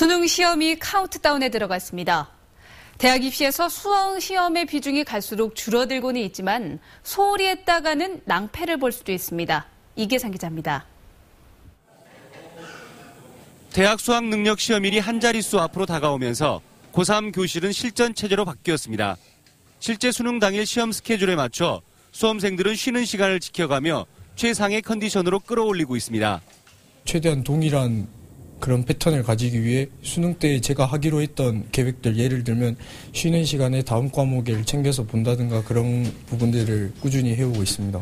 수능 시험이 카운트다운에 들어갔습니다. 대학 입시에서 수험 시험의 비중이 갈수록 줄어들고는 있지만 소홀히 했다가는 낭패를 볼 수도 있습니다. 이계상 기자입니다. 대학 수학 능력 시험일이 한 자릿수 앞으로 다가오면서 고3 교실은 실전 체제로 바뀌었습니다. 실제 수능 당일 시험 스케줄에 맞춰 수험생들은 쉬는 시간을 지켜가며 최상의 컨디션으로 끌어올리고 있습니다. 최대한 동일한 그런 패턴을 가지기 위해 수능 때 제가 하기로 했던 계획들 예를 들면 쉬는 시간에 다음 과목을 챙겨서 본다든가 그런 부분들을 꾸준히 해오고 있습니다.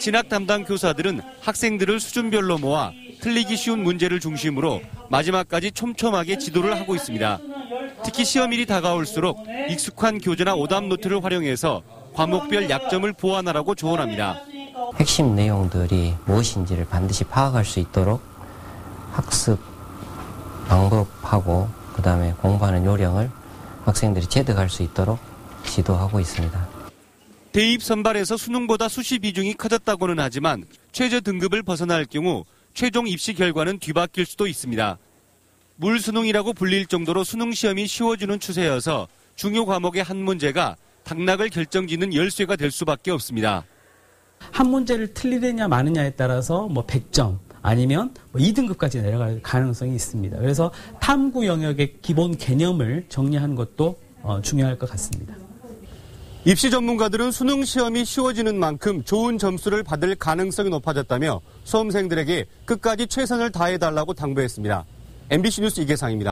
진학 담당 교사들은 학생들을 수준별로 모아 틀리기 쉬운 문제를 중심으로 마지막까지 촘촘하게 지도를 하고 있습니다. 특히 시험일이 다가올수록 익숙한 교재나 오답 노트를 활용해서 과목별 약점을 보완하라고 조언합니다. 핵심 내용들이 무엇인지를 반드시 파악할 수 있도록 학습 방법하고 그 다음에 공부하는 요령을 학생들이 체득할 수 있도록 지도하고 있습니다. 대입 선발에서 수능보다 수시 비중이 커졌다고는 하지만 최저 등급을 벗어날 경우 최종 입시 결과는 뒤바뀔 수도 있습니다. 물수능이라고 불릴 정도로 수능 시험이 쉬워지는 추세여서 중요 과목의 한 문제가 당락을 결정짓는 열쇠가 될 수밖에 없습니다. 한 문제를 틀리느냐 마느냐에 따라서 뭐 100점 아니면 뭐 2등급까지 내려갈 가능성이 있습니다. 그래서 탐구 영역의 기본 개념을 정리하는 것도 어, 중요할 것 같습니다. 입시 전문가들은 수능 시험이 쉬워지는 만큼 좋은 점수를 받을 가능성이 높아졌다며 수험생들에게 끝까지 최선을 다해달라고 당부했습니다. MBC 뉴스 이계상입니다.